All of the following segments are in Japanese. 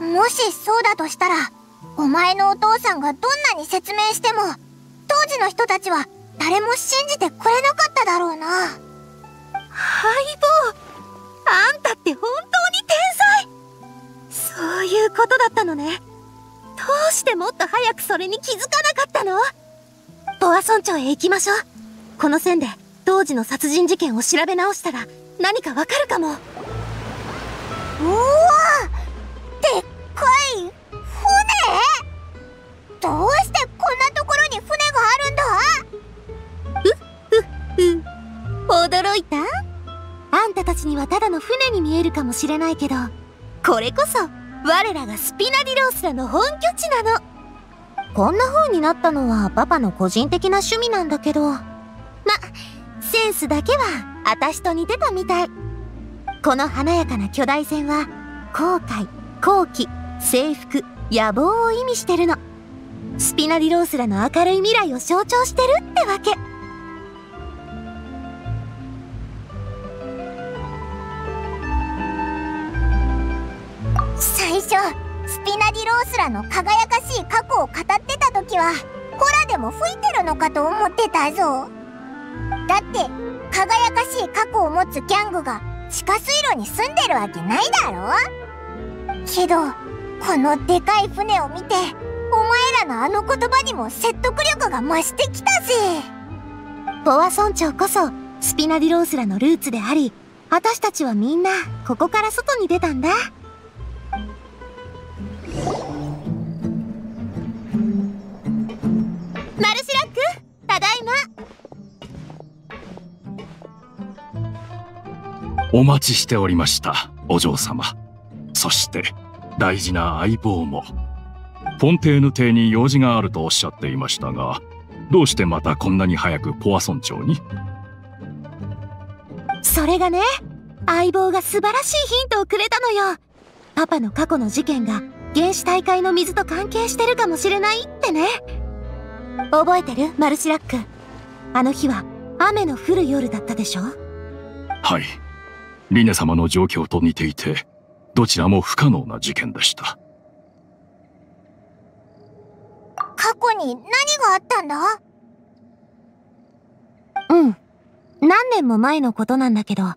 もしそうだとしたらお前のお父さんがどんなに説明しても当時の人たちは誰も信じてくれなかっただろうな。相棒あんたって本当に天才。そういうことだったのね。どうしてもっと早くそれに気づかなかったの？ボア村長へ行きましょう。この線で当時の殺人事件を調べ直したら何かわかるかも。うわでっかい船。どうしてこんなところに船があるんだ？う、う、う、驚いたあんたたちにはただの船に見えるかもしれないけどこれこそ我らがスピナディロースらの本拠地なのこんな風になったのはパパの個人的な趣味なんだけど。まセンスだけは私と似てたみたい。この華やかな巨大船は後悔好奇征服野望を意味してるの。スピナディロースらの明るい未来を象徴してるってわけ。最初ピナディロースらの輝かしい過去を語ってた時はホラでも吹いてるのかと思ってたぞ。だって輝かしい過去を持つギャングが地下水路に住んでるわけないだろ。けどこのでかい船を見てお前らのあの言葉にも説得力が増してきたぜ。ボア村長こそスピナディロースらのルーツであり私たちはみんなここから外に出たんだ。お待ちしておりましたお嬢様。そして大事な相棒も。フォンテーヌ邸に用事があるとおっしゃっていましたがどうしてまたこんなに早くポア村長に？それがね相棒が素晴らしいヒントをくれたのよ。パパの過去の事件が原始大会の水と関係してるかもしれないってね。覚えてる？マルシラック。あの日は雨の降る夜だったでしょ？はいリネ様の状況と似ていてどちらも不可能な事件でした。過去に何があったんだ？うん。何年も前のことなんだけど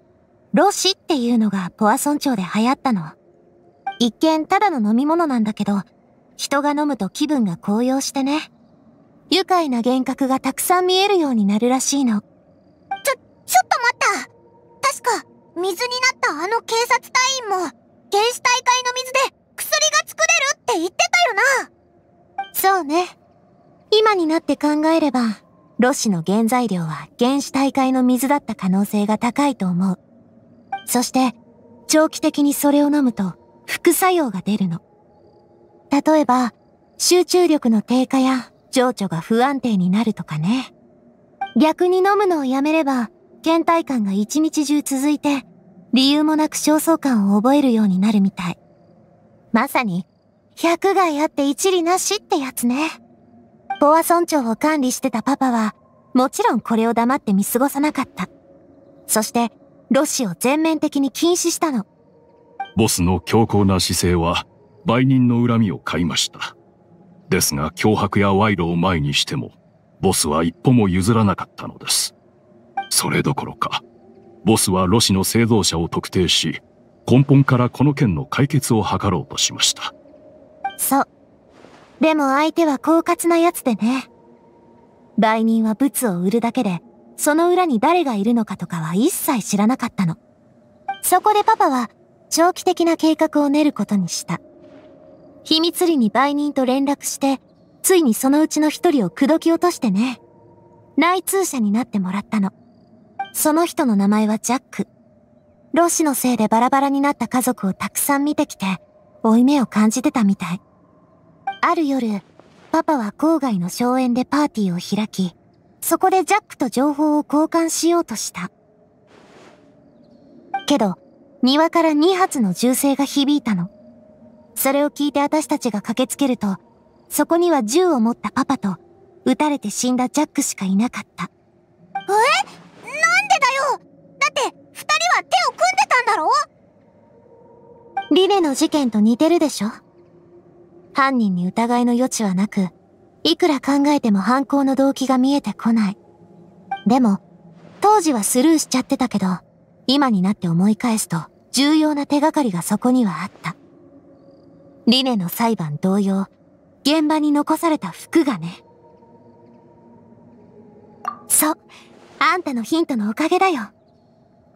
ロシっていうのがポア村町で流行ったの。一見ただの飲み物なんだけど人が飲むと気分が高揚してね。愉快な幻覚がたくさん見えるようになるらしいの。ちょ、ちょっと待った。確か、水になったあの警察隊員も、原始大会の水で薬が作れるって言ってたよなそうね。今になって考えれば、ロシの原材料は原始大会の水だった可能性が高いと思う。そして、長期的にそれを飲むと副作用が出るの。例えば、集中力の低下や情緒が不安定になるとかね。逆に飲むのをやめれば、倦怠感が一日中続いて、理由もなく焦燥感を覚えるようになるみたい。まさに、百害あって一理なしってやつね。ボア村長を管理してたパパは、もちろんこれを黙って見過ごさなかった。そして、ロシを全面的に禁止したの。ボスの強硬な姿勢は、売人の恨みを買いました。ですが脅迫や賄賂を前にしても、ボスは一歩も譲らなかったのです。それどころか、ボスはロシの製造者を特定し、根本からこの件の解決を図ろうとしました。そう。でも相手は狡猾な奴でね。売人は物を売るだけで、その裏に誰がいるのかとかは一切知らなかったの。そこでパパは、長期的な計画を練ることにした。秘密裏に売人と連絡して、ついにそのうちの一人を口説き落としてね。内通者になってもらったの。その人の名前はジャック。ロシのせいでバラバラになった家族をたくさん見てきて、負い目を感じてたみたい。ある夜、パパは郊外の荘園でパーティーを開き、そこでジャックと情報を交換しようとした。けど、庭から2発の銃声が響いたの。それを聞いて私たちが駆けつけると、そこには銃を持ったパパと、撃たれて死んだジャックしかいなかった。え？だよだって二人は手を組んでたんだろ？リレの事件と似てるでしょ？犯人に疑いの余地はなく、いくら考えても犯行の動機が見えてこない。でも、当時はスルーしちゃってたけど、今になって思い返すと、重要な手がかりがそこにはあった。リネの裁判同様、現場に残された服がね。そう、あんたのヒントのおかげだよ。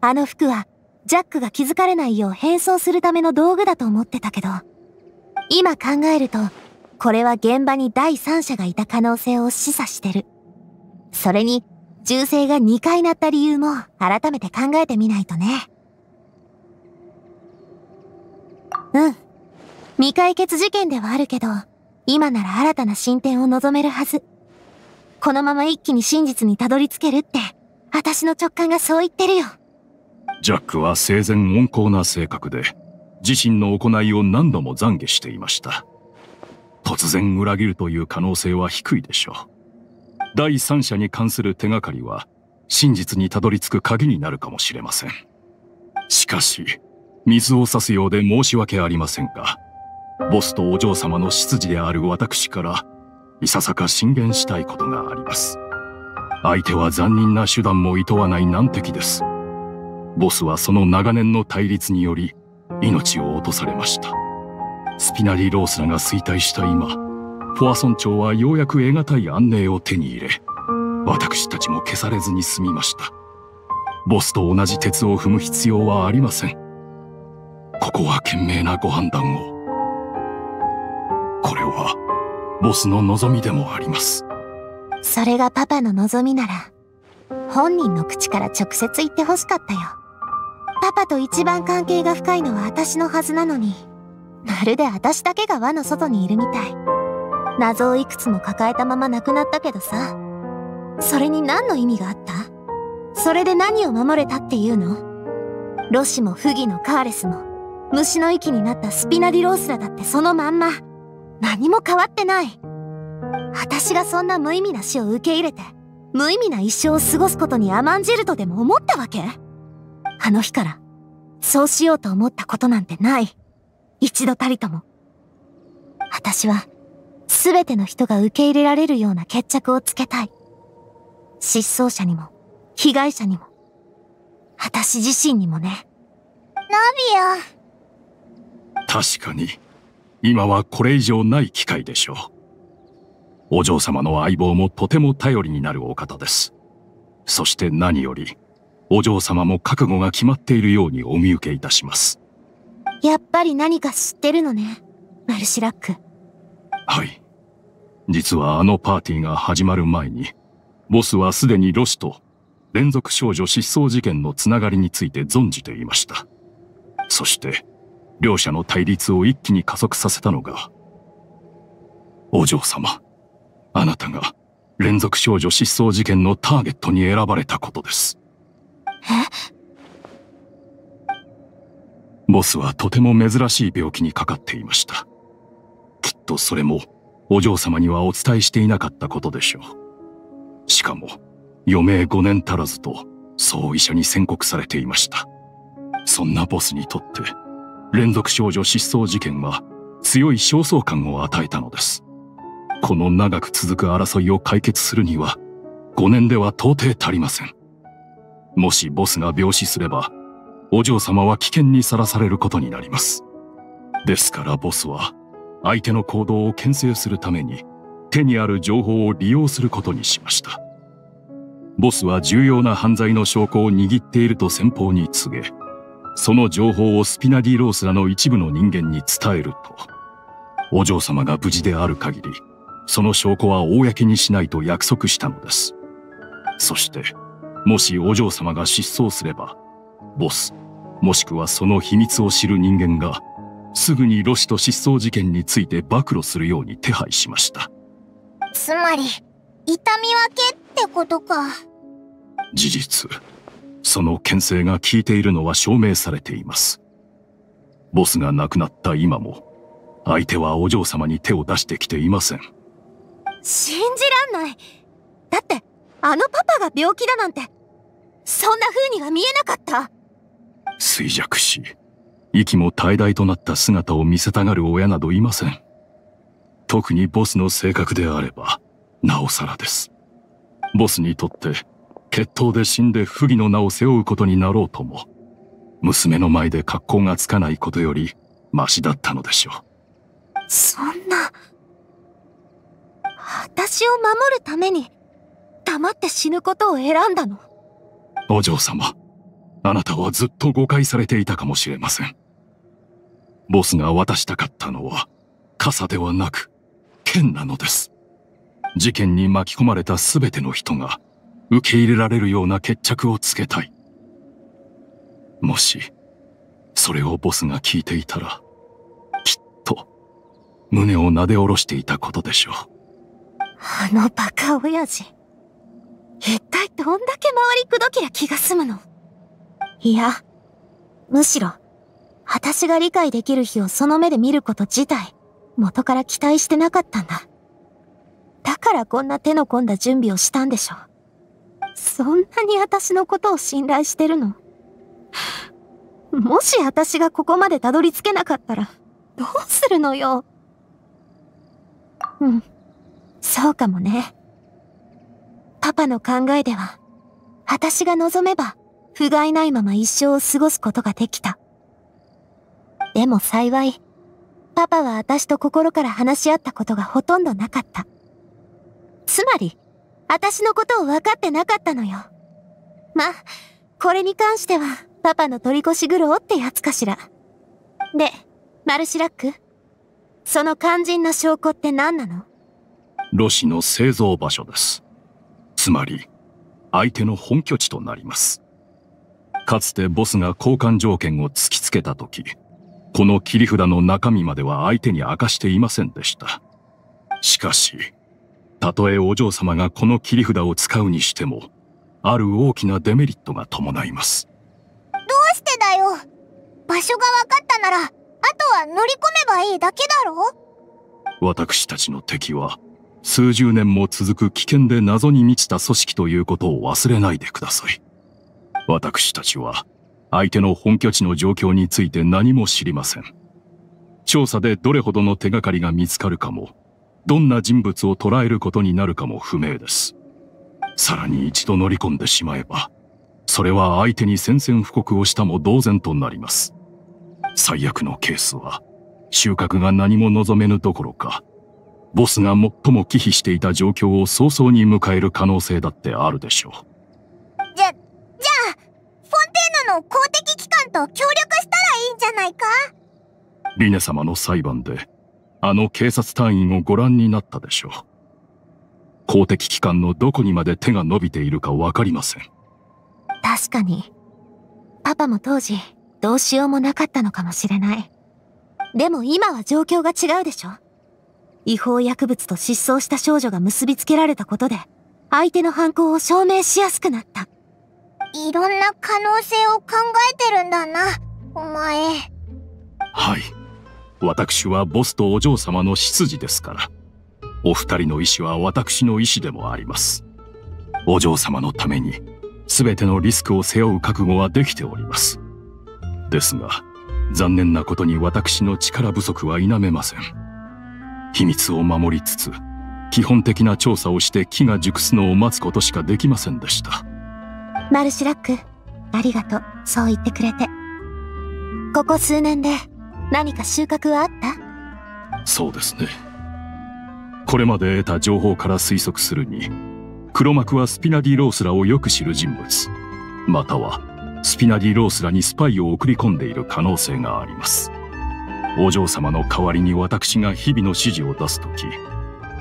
あの服は、ジャックが気づかれないよう変装するための道具だと思ってたけど、今考えると、これは現場に第三者がいた可能性を示唆してる。それに、銃声が2回鳴った理由も改めて考えてみないとね。うん。未解決事件ではあるけど、今なら新たな進展を望めるはず。このまま一気に真実にたどり着けるって、私の直感がそう言ってるよ。ジャックは生前温厚な性格で、自身の行いを何度も懺悔していました。突然裏切るという可能性は低いでしょう。第三者に関する手がかりは真実にたどり着く鍵になるかもしれません。しかし、水を差すようで申し訳ありませんが、ボスとお嬢様の執事である私から、いささか進言したいことがあります。相手は残忍な手段も厭わない難敵です。ボスはその長年の対立により、命を落とされました。スピナリ・ロースラが衰退した今、ポアソン町はようやく得難い安寧を手に入れ、私たちも消されずに済みました。ボスと同じ鉄を踏む必要はありません。ここは賢明なご判断を。これは、ボスの望みでもあります。それがパパの望みなら、本人の口から直接言ってほしかったよ。パパと一番関係が深いのは私のはずなのに、まるで私だけが輪の外にいるみたい。謎をいくつも抱えたまま亡くなったけどさ。それに何の意味があった？それで何を守れたっていうの？ロシもフギのカーレスも、虫の息になったスピナディロースラだってそのまんま。何も変わってない。私がそんな無意味な死を受け入れて、無意味な一生を過ごすことに甘んじるとでも思ったわけ？あの日から、そうしようと思ったことなんてない。一度たりとも。私は、すべての人が受け入れられるような決着をつけたい。失踪者にも、被害者にも、私自身にもね。ナビア。確かに、今はこれ以上ない機会でしょう。お嬢様の相棒もとても頼りになるお方です。そして何より、お嬢様も覚悟が決まっているようにお見受けいたします。やっぱり何か知ってるのね、マルシラック。はい。実はあのパーティーが始まる前に、ボスはすでにロシと連続少女失踪事件のつながりについて存じていました。そして、両者の対立を一気に加速させたのが、お嬢様、あなたが連続少女失踪事件のターゲットに選ばれたことです。え？ボスはとても珍しい病気にかかっていました。きっとそれもお嬢様にはお伝えしていなかったことでしょう。しかも、余命5年足らずと、そう医者に宣告されていました。そんなボスにとって、連続少女失踪事件は強い焦燥感を与えたのです。この長く続く争いを解決するには、5年では到底足りません。もしボスが病死すれば、お嬢様は危険にさらされることになります。ですからボスは、相手の行動を牽制するために手にある情報を利用することにしましたボスは重要な犯罪の証拠を握っていると先方に告げその情報をスピナディロースらの一部の人間に伝えるとお嬢様が無事である限りその証拠は公にしないと約束したのですそしてもしお嬢様が失踪すればボスもしくはその秘密を知る人間がすぐにロシと失踪事件について暴露するように手配しました。つまり、痛み分けってことか。事実、その牽制が効いているのは証明されています。ボスが亡くなった今も、相手はお嬢様に手を出してきていません。信じらんない。だって、あのパパが病気だなんて、そんな風には見えなかった衰弱し、息も怠々となった姿を見せたがる親などいません。特にボスの性格であれば、なおさらです。ボスにとって、決闘で死んで不義の名を背負うことになろうとも、娘の前で格好がつかないことより、マシだったのでしょう。そんな。私を守るために、黙って死ぬことを選んだの？お嬢様、あなたはずっと誤解されていたかもしれません。ボスが渡したかったのは、傘ではなく、剣なのです。事件に巻き込まれた全ての人が、受け入れられるような決着をつけたい。もし、それをボスが聞いていたら、きっと、胸を撫で下ろしていたことでしょう。あのバカ親父。一体どんだけ回りくどきゃ気が済むの？いや、むしろ、私が理解できる日をその目で見ること自体、元から期待してなかったんだ。だからこんな手の込んだ準備をしたんでしょう。そんなに私のことを信頼してるの？もし私がここまでたどり着けなかったら、どうするのよ？うん。そうかもね。パパの考えでは、私が望めば、不甲斐ないまま一生を過ごすことができた。でも幸い、パパは私と心から話し合ったことがほとんどなかった。つまり、私のことを分かってなかったのよ。ま、これに関しては、パパの取り越し苦労ってやつかしら。で、マルシラックその肝心な証拠って何なの？ロシの製造場所です。つまり、相手の本拠地となります。かつてボスが交換条件を突きつけた時、この切り札の中身までは相手に明かしていませんでした。しかし、たとえお嬢様がこの切り札を使うにしても、ある大きなデメリットが伴います。うしてだよ場所が分かったなら、あとは乗り込めばいいだけだろ私たちの敵は、数十年も続く危険で謎に満ちた組織ということを忘れないでください。私たちは、相手の本拠地の状況について何も知りません。調査でどれほどの手がかりが見つかるかも、どんな人物を捉えることになるかも不明です。さらに一度乗り込んでしまえば、それは相手に宣戦布告をしたも同然となります。最悪のケースは、収穫が何も望めぬどころか、ボスが最も忌避していた状況を早々に迎える可能性だってあるでしょう。じゃ、じゃあ、フォンテーヌの公的機関と協力したらいいんじゃないか？リネ様の裁判で、あの警察隊員をご覧になったでしょう。公的機関のどこにまで手が伸びているかわかりません。確かに。パパも当時、どうしようもなかったのかもしれない。でも今は状況が違うでしょ違法薬物と失踪した少女が結びつけられたことで、相手の犯行を証明しやすくなった。いろんな可能性を考えてるんだな、お前。はい。私はボスとお嬢様の執事ですから。お二人の意志は私の意志でもあります。お嬢様のために全てのリスクを背負う覚悟はできております。ですが、残念なことに私の力不足は否めません。秘密を守りつつ、基本的な調査をして木が熟すのを待つことしかできませんでした。マルシュラック、ありがとう、そう言ってくれて。ここ数年で何か収穫はあった？そうですね。これまで得た情報から推測するに、黒幕はスピナディ・ロースラをよく知る人物。またはスピナディ・ロースラにスパイを送り込んでいる可能性があります。お嬢様の代わりに私が日々の指示を出す時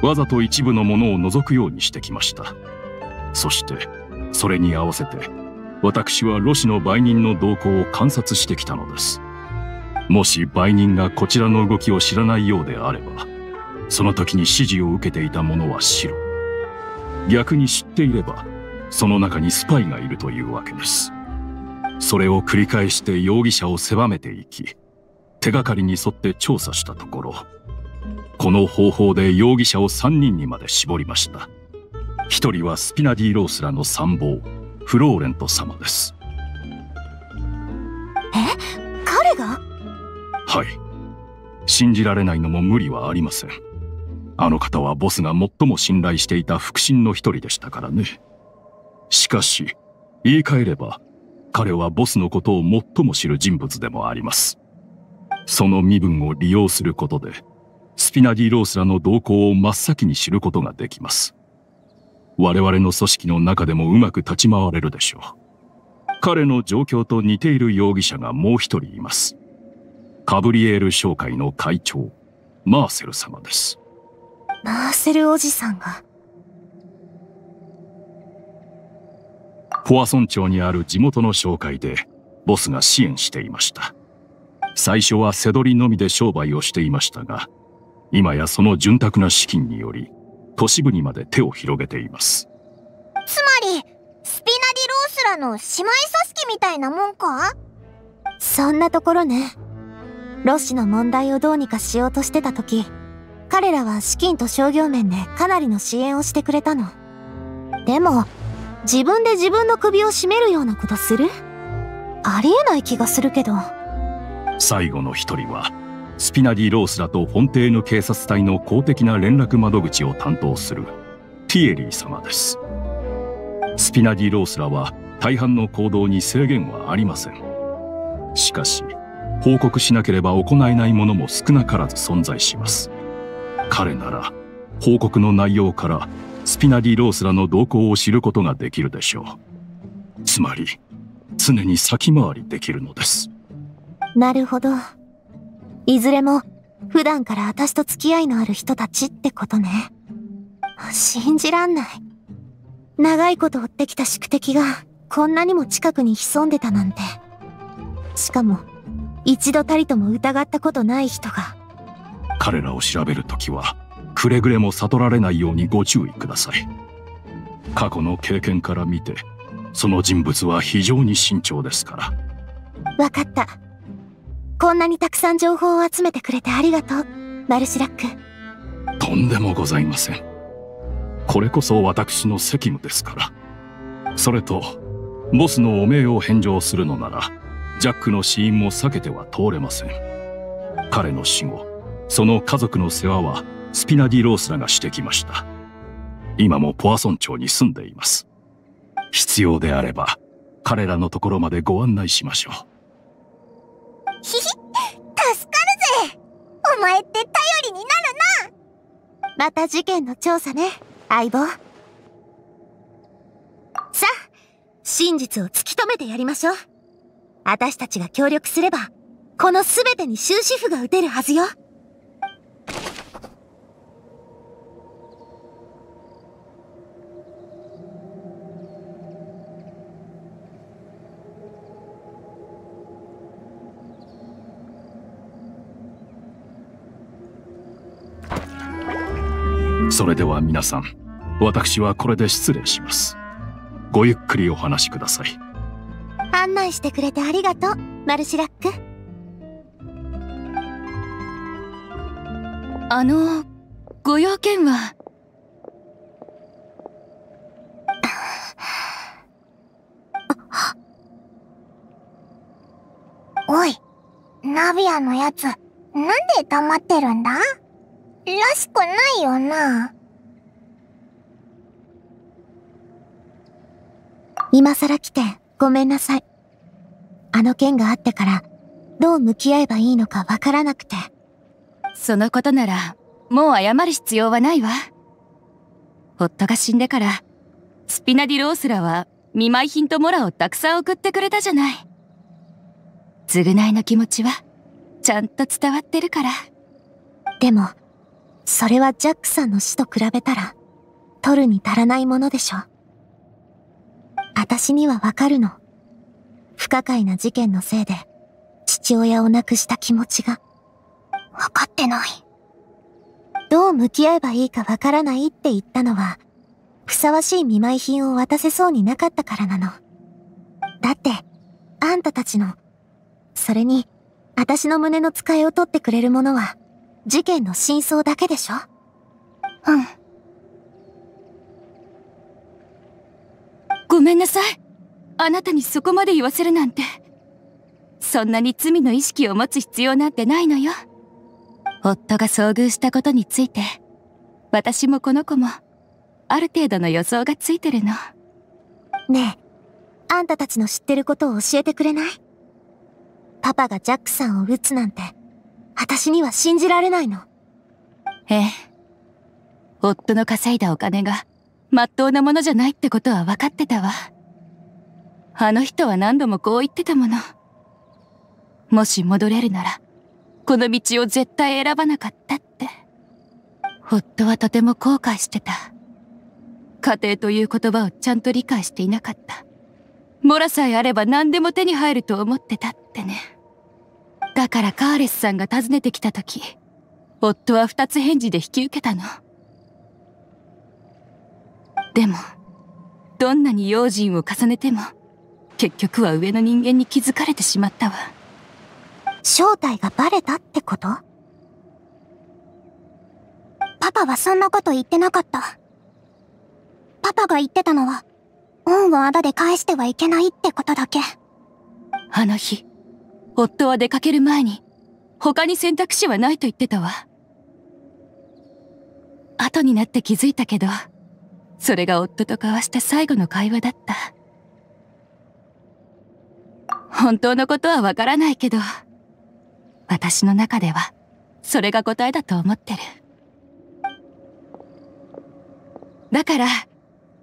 わざと一部のものを除くようにしてきました。そしてそれに合わせて私はロシの売人の動向を観察してきたのです。もし売人がこちらの動きを知らないようであればその時に指示を受けていた者は白逆に知っていればその中にスパイがいるというわけです。それを繰り返して容疑者を狭めていき手がかりに沿って調査したところこの方法で容疑者を3人にまで絞りました。一人はスピナディ・ロースらの参謀フローレント様です。え？彼が？はい。信じられないのも無理はありません。あの方はボスが最も信頼していた腹心の一人でしたからね。しかし言い換えれば彼はボスのことを最も知る人物でもあります。その身分を利用することでスピナディ・ロースらの動向を真っ先に知ることができます。我々の組織の中でもうまく立ち回れるでしょう。彼の状況と似ている容疑者がもう一人います。カブリエール商会の会長マーセル様です。マーセルおじさんが。ポアソン町にある地元の商会でボスが支援していました。最初は背取りのみで商売をしていましたが今やその潤沢な資金により都市部にまで手を広げています。つまりスピナディロースらの姉妹組織みたいなもんか？そんなところねロッシの問題をどうにかしようとしてた時彼らは資金と商業面でかなりの支援をしてくれたの。でも自分で自分の首を絞めるようなことする？ありえない気がするけど。最後の一人はスピナディ・ロースらとフォンテーヌ警察隊の公的な連絡窓口を担当するティエリー様です。スピナディ・ロースらは大半の行動に制限はありません。しかし報告しなければ行えないものも少なからず存在します。彼なら報告の内容からスピナディ・ロースらの動向を知ることができるでしょう。つまり常に先回りできるのです。なるほど。いずれも普段から私と付き合いのある人たちってことね。信じらんない。長いこと追ってきた宿敵がこんなにも近くに潜んでたなんて。しかも一度たりとも疑ったことない人が。彼らを調べるときはくれぐれも悟られないようにご注意ください。過去の経験から見てその人物は非常に慎重ですから。わかった。こんなにたくさん情報を集めてくれてありがとう。マルシラック。とんでもございません。これこそ私の責務ですから。それとボスの汚名を返上するのならジャックの死因も避けては通れません。彼の死後その家族の世話はスピナディ・ロースらがしてきました。今もポアソン町に住んでいます。必要であれば彼らのところまでご案内しましょう。ひひ助かるぜ。お前って頼りになるな。また事件の調査ね相棒。さあ真実を突き止めてやりましょう。私たちが協力すればこの全てに終止符が打てるはずよ。それでは皆さん私はこれで失礼します。ごゆっくりお話しください。案内してくれてありがとうマルシラック。あのご用件は？おいナビアのやつなんで黙ってるんだ？らしくないよな。今更来てごめんなさいあの件があってからどう向き合えばいいのかわからなくて。そのことならもう謝る必要はないわ。夫が死んでからスピナディロースらは見舞い品とモラをたくさん送ってくれたじゃない。償いの気持ちはちゃんと伝わってるから。でもそれはジャックさんの死と比べたら取るに足らないものでしょ私にはわかるの不可解な事件のせいで父親を亡くした気持ちが分かってない。どう向き合えばいいかわからないって言ったのはふさわしい見舞い品を渡せそうになかったからなの。だってあんたたちのそれに私の胸の使いを取ってくれるものは事件の真相だけでしょ？うん。ごめんなさい。あなたにそこまで言わせるなんて。そんなに罪の意識を持つ必要なんてないのよ。夫が遭遇したことについて、私もこの子も、ある程度の予想がついてるの。ねえ、あんたたちの知ってることを教えてくれない？パパがジャックさんを撃つなんて、私には信じられないの。ええ。夫の稼いだお金が、まっとうなものじゃないってことは分かってたわ。あの人は何度もこう言ってたもの。もし戻れるなら、この道を絶対選ばなかったって。夫はとても後悔してた。家庭という言葉をちゃんと理解していなかった。モラさえあれば何でも手に入ると思ってたってね。だからカーレスさんが訪ねてきた時、夫は二つ返事で引き受けたの。でも、どんなに用心を重ねても、結局は上の人間に気づかれてしまったわ。正体がバレたってこと？パパはそんなこと言ってなかった。パパが言ってたのは、恩をあだで返してはいけないってことだけ。あの日、夫は出かける前に、他に選択肢はないと言ってたわ。後になって気づいたけど、それが夫と交わした最後の会話だった。本当のことはわからないけど、私の中では、それが答えだと思ってる。だから、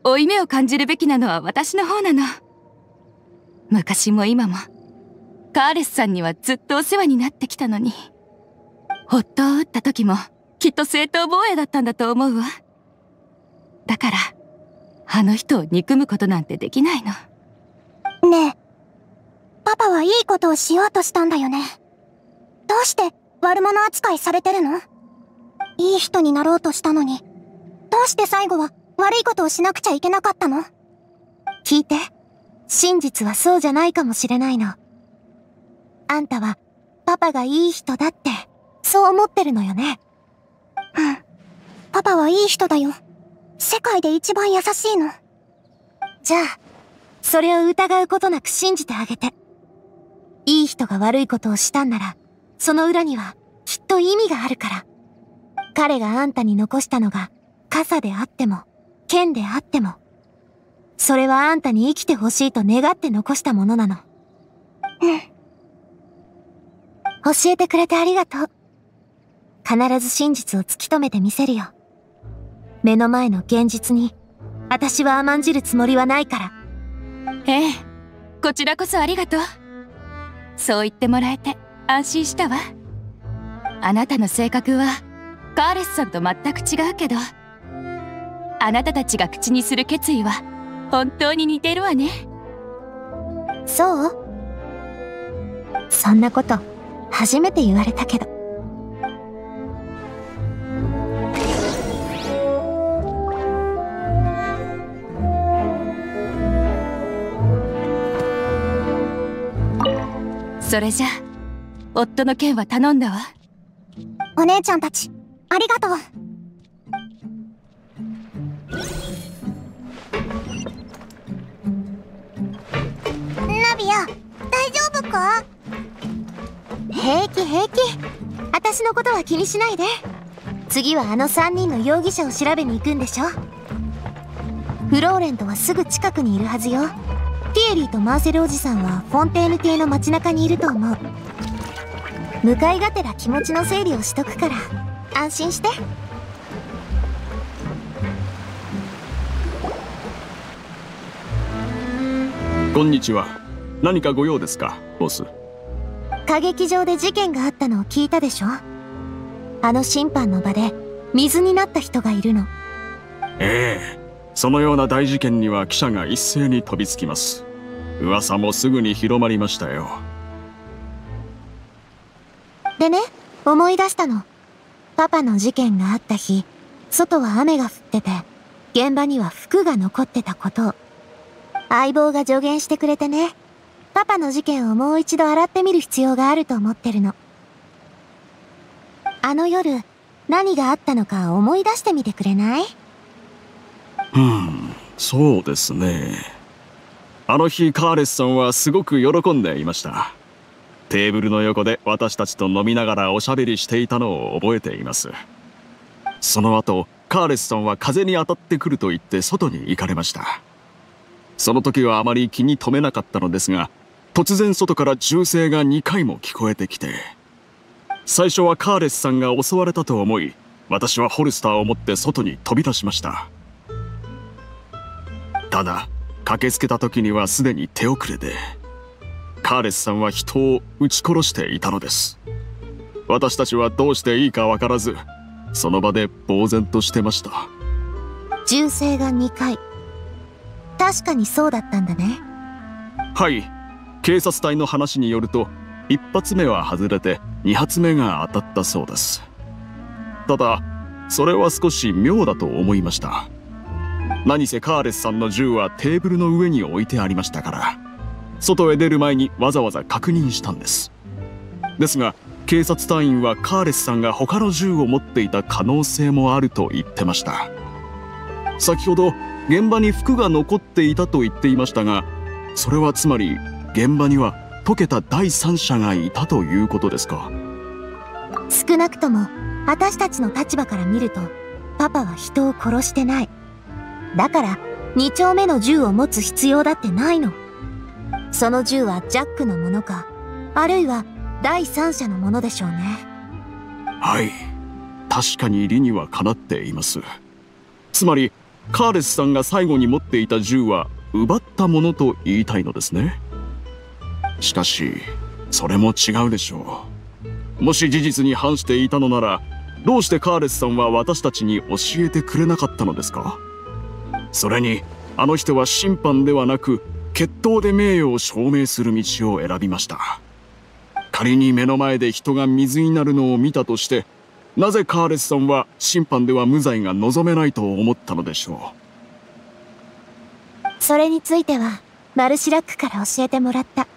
負い目を感じるべきなのは私の方なの。昔も今も、カーレスさんにはずっとお世話になってきたのに、夫を撃った時も、きっと正当防衛だったんだと思うわ。だから、あの人を憎むことなんてできないの。ねえ、パパはいいことをしようとしたんだよね。どうして悪者扱いされてるの？いい人になろうとしたのに、どうして最後は悪いことをしなくちゃいけなかったの？聞いて。真実はそうじゃないかもしれないの。あんたは、パパがいい人だって、そう思ってるのよね。うん。パパはいい人だよ。世界で一番優しいの。じゃあ、それを疑うことなく信じてあげて。いい人が悪いことをしたんなら、その裏には、きっと意味があるから。彼があんたに残したのが、傘であっても、剣であっても。それはあんたに生きてほしいと願って残したものなの。うん。教えてくれてありがとう。必ず真実を突き止めてみせるよ。目の前の現実に、私は甘んじるつもりはないから。ええ、こちらこそありがとう。そう言ってもらえて安心したわ。あなたの性格は、カーレスさんと全く違うけど、あなたたちが口にする決意は、本当に似てるわね。そう？そんなこと、初めて言われたけど。それじゃ夫の件は頼んだわ。お姉ちゃんたちありがとう。ナビア大丈夫か？平気平気。私のことは気にしないで。次はあの3人の容疑者を調べに行くんでしょ。フローレントはすぐ近くにいるはずよ。ティエリーとマーセルおじさんはフォンテーヌ邸の街中にいると思う。向かいがてら気持ちの整理をしとくから安心して。こんにちは。何かご用ですかボス？歌劇場で事件があったのを聞いたでしょ？あの審判の場で水になった人がいるの。ええ。そのような大事件には記者が一斉に飛びつきます噂もすぐに広まりましたよ。でね思い出したの。パパの事件があった日外は雨が降ってて現場には服が残ってたこと。を相棒が助言してくれてね。パパの事件をもう一度洗ってみる必要があると思ってるの。あの夜何があったのか思い出してみてくれない？うんそうですねあの日カーレスさんはすごく喜んでいました。テーブルの横で私たちと飲みながらおしゃべりしていたのを覚えています。その後カーレスさんは風に当たってくると言って外に行かれました。その時はあまり気に留めなかったのですが突然外から銃声が2回も聞こえてきて最初はカーレスさんが襲われたと思い私はホルスターを持って外に飛び出しました。ただ駆けつけた時にはすでに手遅れでカーレスさんは人を撃ち殺していたのです。私たちはどうしていいかわからずその場で呆然としてました。銃声が2回。確かにそうだったんだね。はい。警察隊の話によると一発目は外れて二発目が当たったそうです。ただそれは少し妙だと思いました何せカーレスさんの銃はテーブルの上に置いてありましたから外へ出る前にわざわざ確認したんです。ですが警察隊員はカーレスさんが他の銃を持っていた可能性もあると言ってました。先ほど現場に服が残っていたと言っていましたがそれはつまり現場には溶けた第三者がいたということですか。少なくとも私たちの立場から見るとパパは人を殺してない。だから2丁目の銃を持つ必要だってないの。その銃はジャックのものかあるいは第三者のものでしょうね。はい。確かに理にはかなっています。つまりカーレスさんが最後に持っていた銃は奪ったものと言いたいのですね。しかしそれも違うでしょう。もし事実に反していたのならどうしてカーレスさんは私たちに教えてくれなかったのですか？それにあの人は審判ではなく決闘で名誉を証明する道を選びました。仮に目の前で人が水になるのを見たとしてなぜカーレスさんは審判では無罪が望めないと思ったのでしょう。それについてはマルシラックから教えてもらった。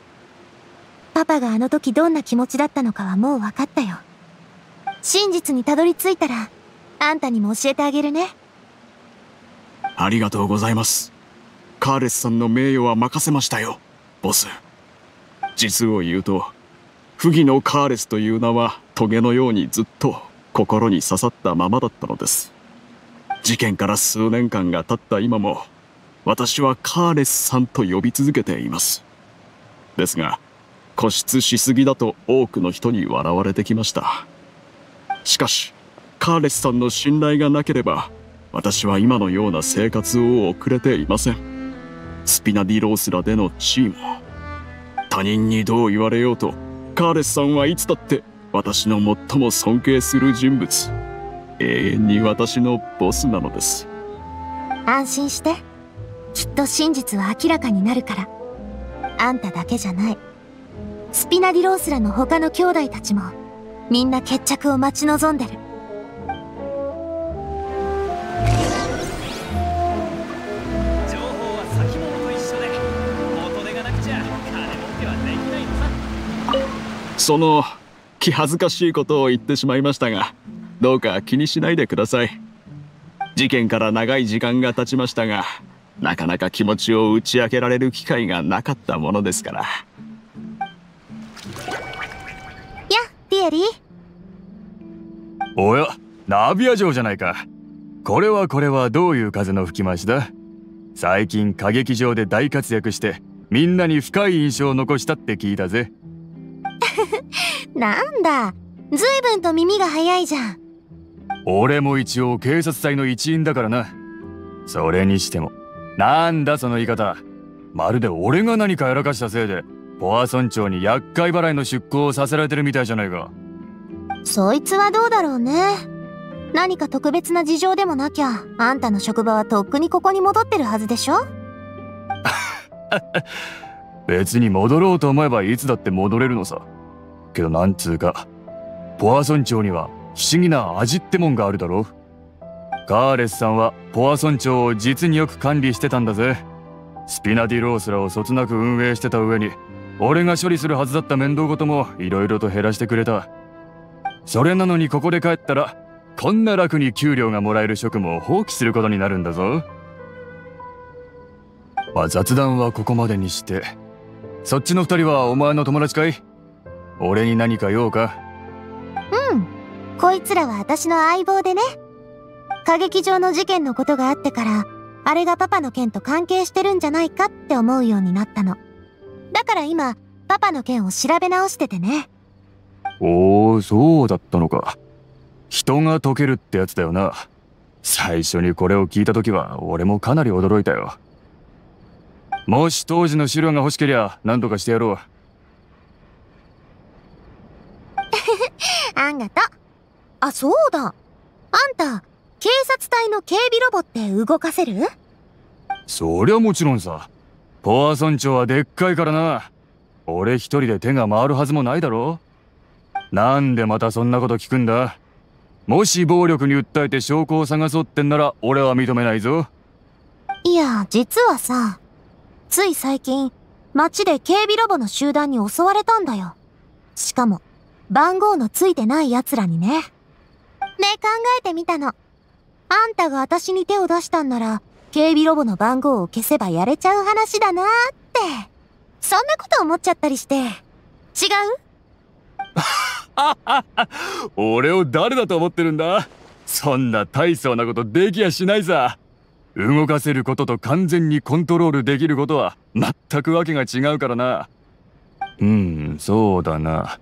パパがあの時どんな気持ちだったのかはもう分かったよ。真実にたどり着いたらあんたにも教えてあげるね。ありがとうございます。カーレスさんの名誉は任せましたよ。ボス。実を言うと不義のカーレスという名はトゲのようにずっと心に刺さったままだったのです。事件から数年間が経った今も私はカーレスさんと呼び続けています。ですが固執しすぎだと多くの人に笑われてきました。しかしカーレスさんの信頼がなければ私は今のような生活を送れていません。スピナディロースラでの地位も他人にどう言われようとカーレスさんはいつだって私の最も尊敬する人物。永遠に私のボスなのです。安心して。きっと真実は明らかになるから。あんただけじゃない。スピナディロースラの他の兄弟たちもみんな決着を待ち望んでる。その気恥ずかしいことを言ってしまいましたがどうか気にしないでください。事件から長い時間が経ちましたがなかなか気持ちを打ち明けられる機会がなかったものですから。やピエリー。おやナビア城じゃないか。これはこれはどういう風の吹き回しだ？最近歌劇場で大活躍してみんなに深い印象を残したって聞いたぜ なんだ。随分と耳が早いじゃん。俺も一応警察隊の一員だからな。それにしてもなんだその言い方。まるで俺が何かやらかしたせいでポア村長に厄介払いの出向をさせられてるみたいじゃないか。そいつはどうだろうね。何か特別な事情でもなきゃあんたの職場はとっくにここに戻ってるはずでしょ。別に戻ろうと思えばいつだって戻れるのさけどなんつうかポア村長には不思議な味ってもんがあるだろカーレスさんはポア村長を実によく管理してたんだぜ。スピナディロースラをそつなく運営してた上に俺が処理するはずだった面倒事もいろいろと減らしてくれた。それなのにここで帰ったらこんな楽に給料がもらえる職務を放棄することになるんだぞ。まあ雑談はここまでにしてそっちの二人はお前の友達かい？俺に何か用か？うん。こいつらは私の相棒でね。歌劇場の事件のことがあってからあれがパパの件と関係してるんじゃないかって思うようになったの。だから今パパの件を調べ直しててね。おおそうだったのか。人が解けるってやつだよな。最初にこれを聞いた時は俺もかなり驚いたよ。もし当時の資料が欲しけりゃ何とかしてやろうあんがとあそうだ。あんた警察隊の警備ロボって動かせる？そりゃもちろんさ。ポア村長はでっかいからな。俺一人で手が回るはずもないだろ。なんでまたそんなこと聞くんだ。もし暴力に訴えて証拠を探そうってんなら俺は認めないぞ。いや実はさつい最近街で警備ロボの集団に襲われたんだよ。しかも番号のついてない奴らにね。で考えてみたの。あんたが私に手を出したんなら警備ロボの番号を消せばやれちゃう話だなーって。そんなこと思っちゃったりして。違う？俺を誰だと思ってるんだ？そんな大層なことできやしないさ。動かせることと完全にコントロールできることは全くわけが違うからな。うんそうだな。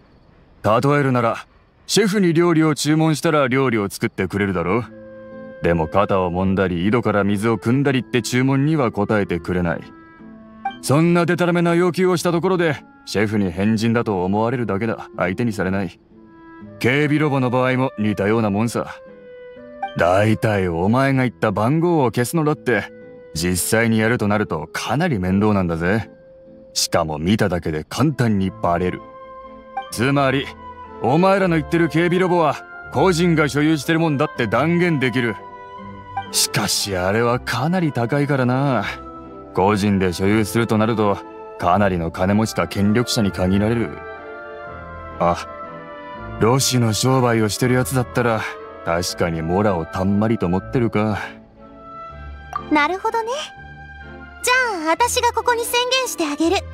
例えるならシェフに料理を注文したら料理を作ってくれるだろう。でも肩を揉んだり井戸から水を汲んだりって注文には答えてくれない。そんなデタラメな要求をしたところでシェフに変人だと思われるだけだ。相手にされない。警備ロボの場合も似たようなもんさ。だいたいお前が言った番号を消すのだって実際にやるとなるとかなり面倒なんだぜ。しかも見ただけで簡単にバレる。つまりお前らの言ってる警備ロボは個人が所有してるもんだって断言できる。しかしあれはかなり高いからな。個人で所有するとなるとかなりの金持ちか権力者に限られる。あロシの商売をしてるやつだったら確かにモラをたんまりと持ってるか。なるほどね。じゃあ私がここに宣言してあげる。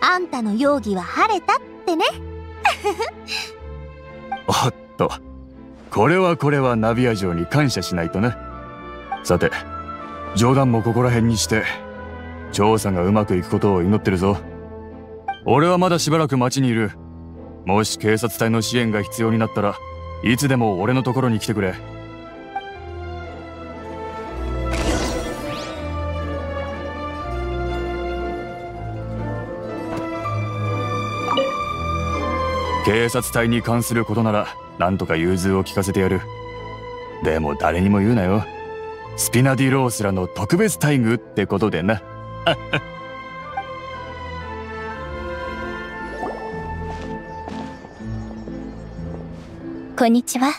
あんたの容疑は晴れたってね。おっと。これはこれはナビア城に感謝しないとね。さて冗談もここら辺にして調査がうまくいくことを祈ってるぞ。俺はまだしばらく町にいる。もし警察隊の支援が必要になったらいつでも俺のところに来てくれ。警察隊に関することなら何とか融通を聞かせてやるでも誰にも言うなよスピナディロースらの特別待遇ってことでな こんにちは。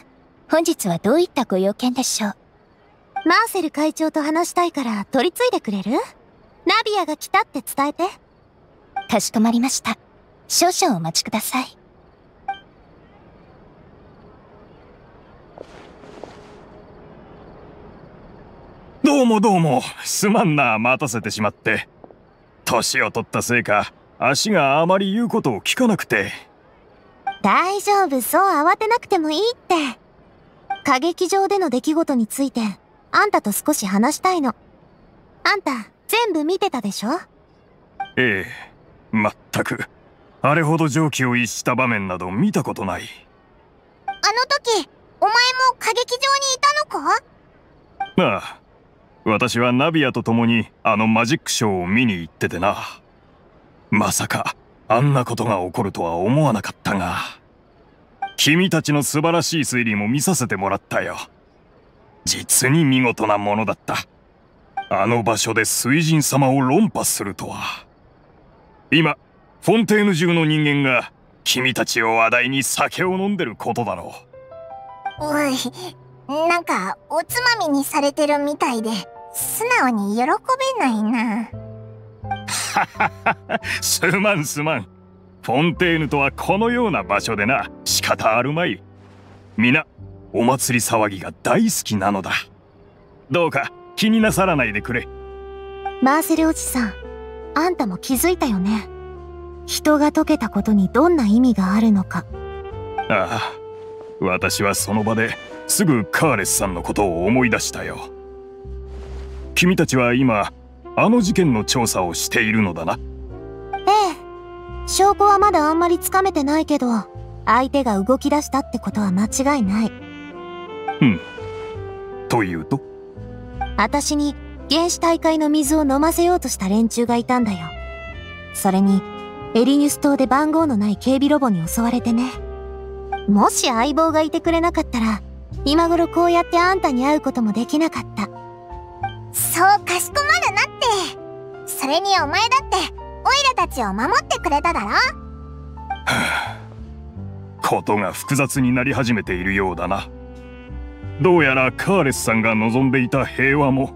本日はどういったご用件でしょう？マーセル会長と話したいから取り継いでくれる？ナビアが来たって伝えて。かしこまりました。少々お待ちください。どうもどうも、すまんな、待たせてしまって。年を取ったせいか、足があまり言うことを聞かなくて。大丈夫、そう慌てなくてもいいって。歌劇場での出来事について、あんたと少し話したいの。あんた、全部見てたでしょ？ええ、まったく。あれほど常軌を逸した場面など見たことない。あの時、お前も歌劇場にいたのか？ああ、私はナビアと共にあのマジックショーを見に行っててな。まさか、あんなことが起こるとは思わなかったが。君たちの素晴らしい推理も見させてもらったよ。実に見事なものだった。あの場所で水神様を論破するとは。今、フォンテーヌ中の人間が君たちを話題に酒を飲んでることだろう。おい、なんか、おつまみにされてるみたいで、素直に喜べないな。すまんすまん。フォンテーヌとはこのような場所でな、仕方あるまい。皆、お祭り騒ぎが大好きなのだ。どうか気になさらないでくれ。マーセルおじさん、あんたも気づいたよね。人が解けたことにどんな意味があるのか。ああ私はその場ですぐカーレスさんのことを思い出したよ君たちは今あの事件の調査をしているのだなええ。証拠はまだあんまりつかめてないけど、相手が動き出したってことは間違いない。うんというと？私に原始大会の水を飲ませようとした連中がいたんだよ。それに、エリニュス島で番号のない警備ロボに襲われてね。もし相棒がいてくれなかったら、今頃こうやってあんたに会うこともできなかった。そうかしこまるなって。それにお前だってオイラたちを守ってくれただろ。は あことが複雑になり始めているようだな。どうやらカーレスさんが望んでいた平和も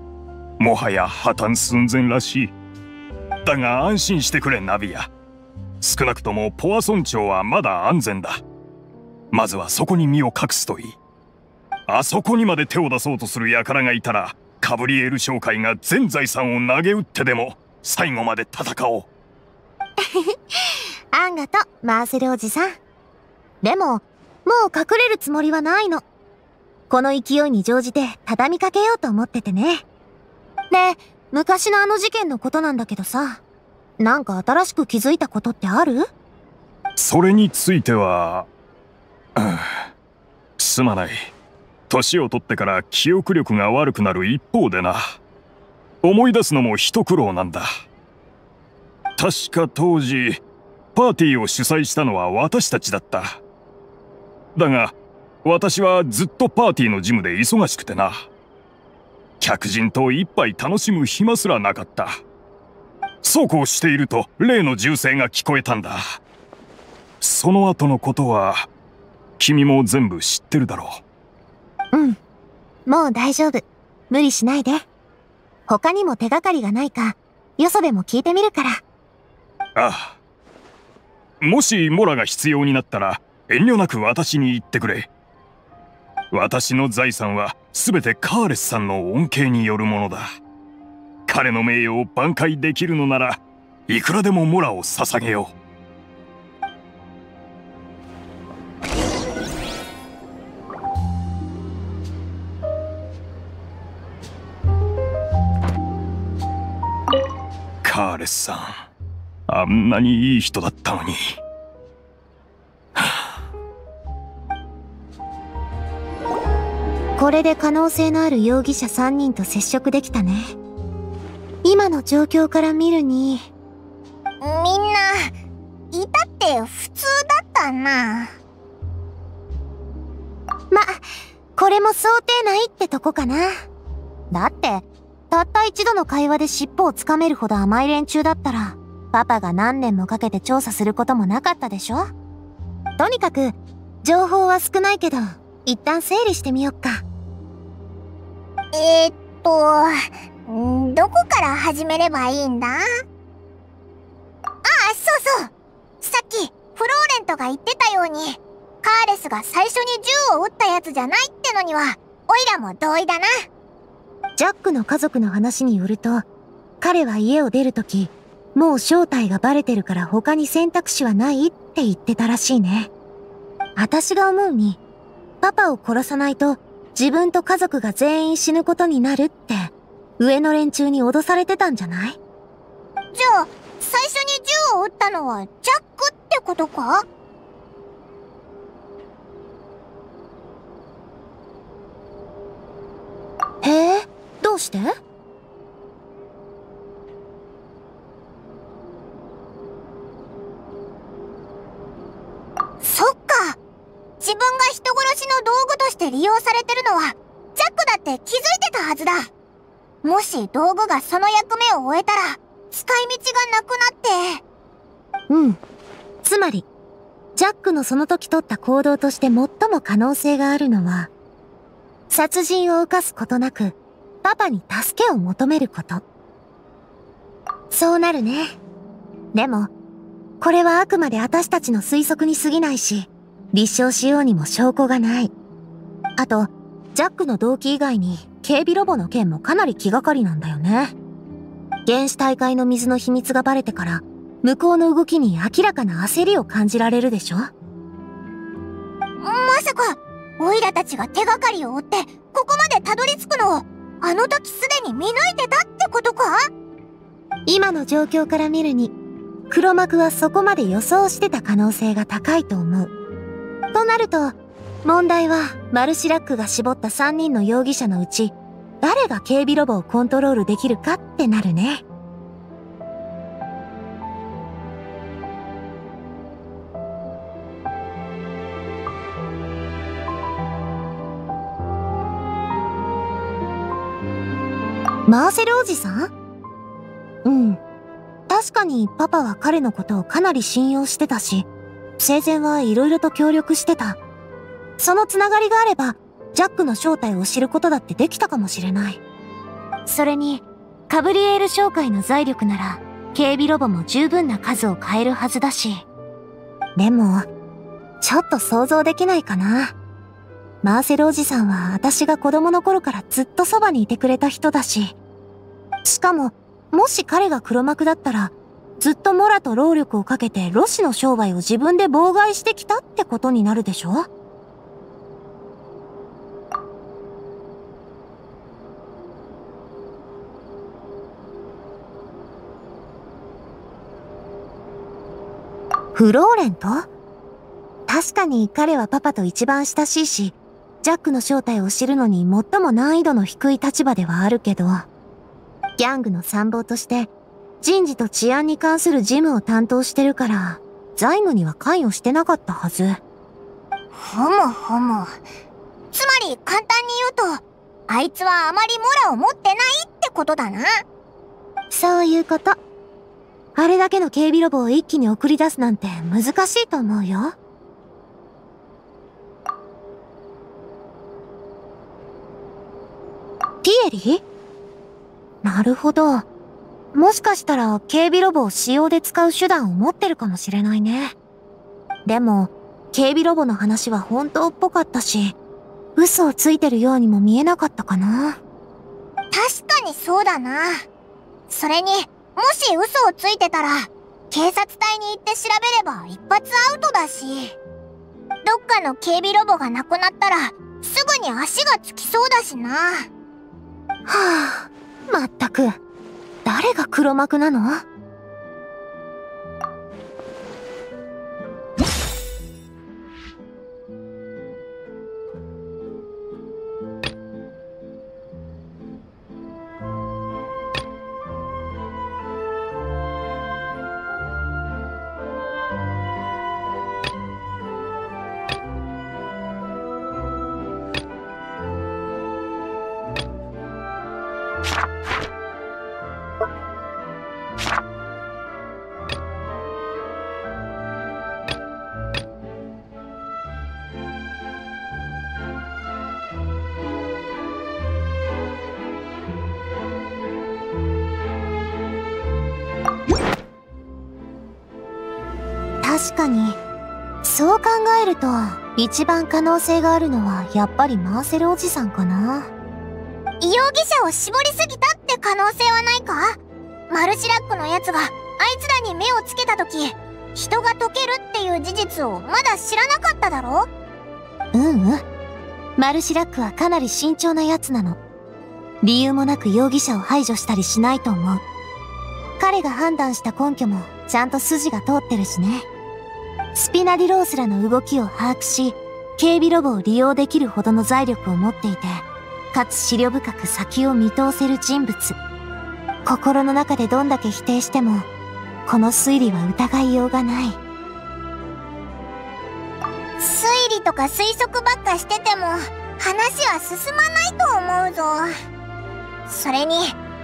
もはや破綻寸前らしい。だが安心してくれナビア。少なくともポア村長はまだ安全だ。まずはそこに身を隠すといい。あそこにまで手を出そうとする輩がいたらカブリエル商会が全財産を投げ打ってでも最後まで戦おうあんがと、マーセルおじさん。でも、もう隠れるつもりはないの。この勢いに乗じて畳みかけようと思っててね。で、昔のあの事件のことなんだけどさ、なんか新しく気づいたことってある？それについては、うんすまない年を取ってから記憶力が悪くなる一方でな。思い出すのも一苦労なんだ。確か当時パーティーを主催したのは私たちだった。だが私はずっとパーティーのジムで忙しくてな。客人と一杯楽しむ暇すらなかった。そうこうしていると例の銃声が聞こえたんだ。その後のことは君も全部知ってるだろう。うん。もう大丈夫。無理しないで。他にも手がかりがないか、よそでも聞いてみるから。ああもしモラが必要になったら遠慮なく私に言ってくれ私の財産は全てカーレスさんの恩恵によるものだ彼の名誉を挽回できるのならいくらでもモラを捧げようカーレスさんあんなにいい人だったのに これで可能性のある容疑者3人と接触できたね。今の状況から見るに、みんないたって普通だったなま、これも想定内ってとこかな。だって、たった一度の会話で尻尾をつかめるほど甘い連中だったら、パパが何年もかけて調査することもなかったでしょ？とにかく、情報は少ないけど、一旦整理してみよっか。えー、っとどこから始めればいいんだ？ああそうそう。さっきフローレントが言ってたようにカーレスが最初に銃を撃ったやつじゃないってのにはオイラも同意だな。ジャックの家族の話によると、彼は家を出るとき、もう正体がバレてるから他に選択肢はないって言ってたらしいね。私が思うに、パパを殺さないと自分と家族が全員死ぬことになるって、上の連中に脅されてたんじゃない？じゃあ最初に銃を撃ったのはジャックってことか？へえ、どうして？そっか。自分が人殺しの道具として利用されてるのはジャックだって気づいてたはずだ。もし道具がその役目を終えたら使い道がなくなって。うん。つまり、ジャックのその時取った行動として最も可能性があるのは、殺人を犯すことなく、パパに助けを求めること。そうなるね。でも、これはあくまで私たちの推測に過ぎないし、立証しようにも証拠がない。あと、ジャックの動機以外に、警備ロボの件もかなり気がかりなんだよね。原始大会の水の秘密がバレてから向こうの動きに明らかな焦りを感じられるでしょまさかオイラたちが手がかりを追ってここまでたどり着くのをあの時すでに見抜いてたってことか？今の状況から見るに黒幕はそこまで予想してた可能性が高いと思うとなると問題はマルシラックが絞った3人の容疑者のうち誰が警備ロボをコントロールできるかってなるね。マーセルおじさん？うん。確かにパパは彼のことをかなり信用してたし、生前はいろいろと協力してた。そのつながりがあれば、ジャックの正体を知ることだってできたかもしれない。それに、カブリエール商会の財力なら、警備ロボも十分な数を変えるはずだし。でも、ちょっと想像できないかな。マーセルおじさんは私が子供の頃からずっとそばにいてくれた人だし。しかも、もし彼が黒幕だったら、ずっとモラと労力をかけてロシの商売を自分で妨害してきたってことになるでしょ？フローレント確かに彼はパパと一番親しいし、ジャックの正体を知るのに最も難易度の低い立場ではあるけど、ギャングの参謀として人事と治安に関する事務を担当してるから、財務には関与してなかったはず。ほもほも。つまり簡単に言うと、あいつはあまりモラを持ってないってことだな。そういうこと。あれだけの警備ロボを一気に送り出すなんて難しいと思うよ。ティエリー？なるほど。もしかしたら警備ロボを使用で使う手段を持ってるかもしれないね。でも、警備ロボの話は本当っぽかったし、嘘をついてるようにも見えなかったかな。確かにそうだな。それに、もし嘘をついてたら、警察隊に行って調べれば一発アウトだし。どっかの警備ロボがなくなったら、すぐに足がつきそうだしな。はあ、まったく、誰が黒幕なの？確えると、一番可能性があるのはやっぱりマーセルおじさんかな。容疑者を絞りすぎたって可能性はないか？マルシラックのやつがあいつらに目をつけた時、人が溶けるっていう事実をまだ知らなかっただろ？ううんうん。マルシラックはかなり慎重なやつなの。理由もなく容疑者を排除したりしないと思う。彼が判断した根拠もちゃんと筋が通ってるしね。スピナディロースらの動きを把握し、警備ロボを利用できるほどの財力を持っていて、かつ思慮深く先を見通せる人物。心の中でどんだけ否定しても、この推理は疑いようがない。推理とか推測ばっかしてても、話は進まないと思うぞ。それに、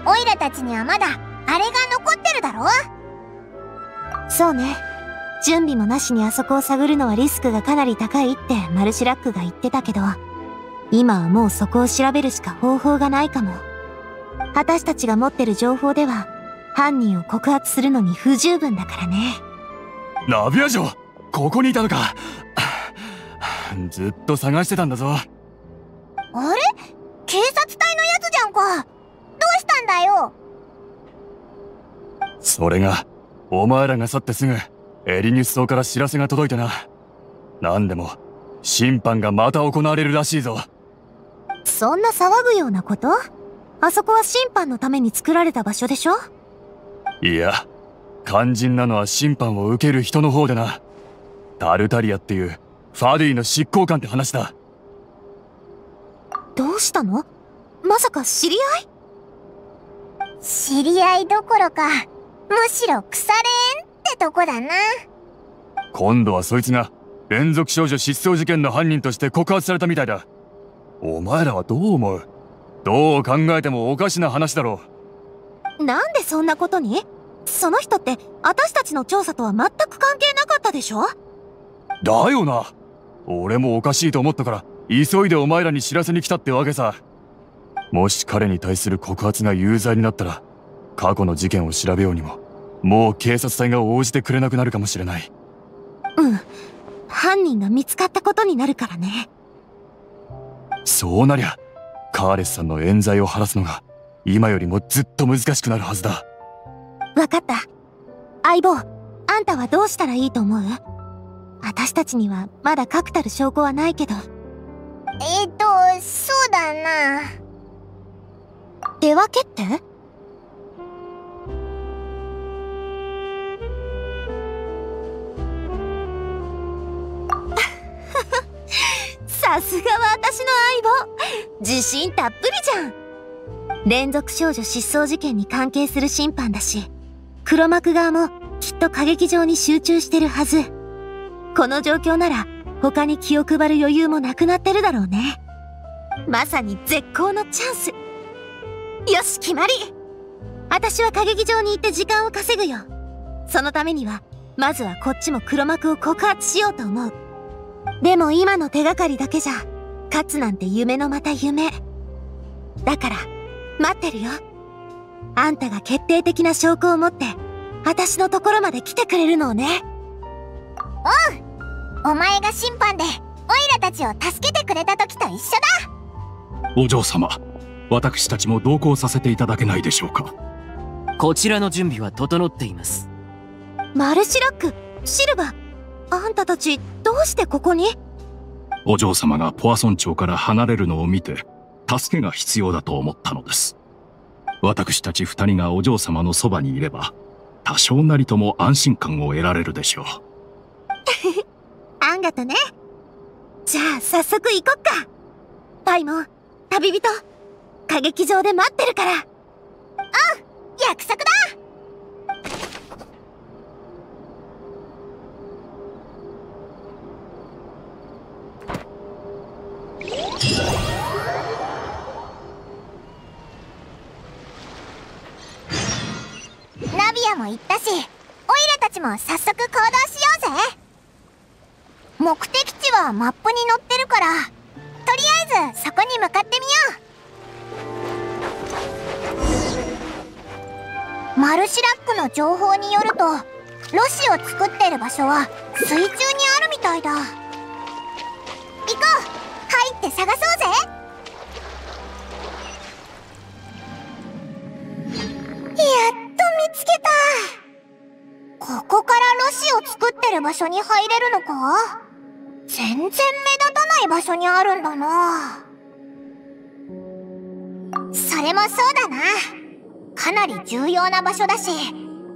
オイラたちにはまだ、あれが残ってるだろ？そうね。準備もなしにあそこを探るのはリスクがかなり高いってマルシラックが言ってたけど、今はもうそこを調べるしか方法がないかも。私たちが持ってる情報では、犯人を告発するのに不十分だからね。ナビア城ここにいたのかずっと探してたんだぞ。あれ？警察隊のやつじゃんかどうしたんだよ？それがお前らが去ってすぐエリニュス島から知らせが届いてな。何でも審判がまた行われるらしいぞ。そんな騒ぐようなこと？あそこは審判のために作られた場所でしょ？いや肝心なのは審判を受ける人の方でな。タルタリアっていうファディの執行官って話だ。どうしたの？まさか知り合い？知り合いどころかむしろ腐れ縁？ってとこだな。今度はそいつが連続少女失踪事件の犯人として告発されたみたいだ。お前らはどう思う？どう考えてもおかしな話だろなんでそんなことに？その人って私たちの調査とは全く関係なかったでしょ？だよな。俺もおかしいと思ったから急いでお前らに知らせに来たってわけさ。もし彼に対する告発が有罪になったら過去の事件を調べようにももう警察隊が応じてくれなくなるかもしれない。うん。犯人が見つかったことになるからね。そうなりゃカーレスさんの冤罪を晴らすのが今よりもずっと難しくなるはずだ。わかった。相棒あんたはどうしたらいいと思う？私たちにはまだ確たる証拠はないけど。えっ、とそうだな。手分けって？さすがは私の相棒。自信たっぷりじゃん。連続少女失踪事件に関係する審判だし黒幕側もきっと歌劇場に集中してるはず。この状況なら他に気を配る余裕もなくなってるだろうね。まさに絶好のチャンス。よし決まり。私は歌劇場に行って時間を稼ぐよ。そのためにはまずはこっちも黒幕を告発しようと思う。でも今の手がかりだけじゃ勝つなんて夢のまた夢。だから待ってるよ。あんたが決定的な証拠を持って私のところまで来てくれるのをね。お前が審判でオイラたちを助けてくれた時と一緒だ。お嬢様私たちも同行させていただけないでしょうか。こちらの準備は整っています。マルシラックシルバあんたたちどうしてここに？お嬢様がポアソン町から離れるのを見て助けが必要だと思ったのです。私たち二人がお嬢様のそばにいれば多少なりとも安心感を得られるでしょう。あんがとね。じゃあ早速行こっか。パイモン旅人。歌劇場で待ってるから。約束だ行ったしオイラたちも早速行動しようぜ。目的地はマップに載ってるからとりあえずそこに向かってみよう。マルシラックの情報によるとロシを作ってる場所は水中にあるみたいだ。行こう。入って探そうぜ。やっつけた。ここからロシを作ってる場所に入れるのか？全然目立たない場所にあるんだな。それもそうだな。かなり重要な場所だし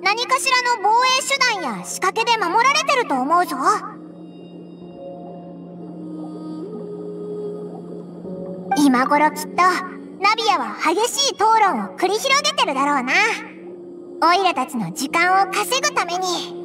何かしらの防衛手段や仕掛けで守られてると思うぞ。今頃きっとナビアは激しい討論を繰り広げてるだろうな。オイラたちの時間を稼ぐために。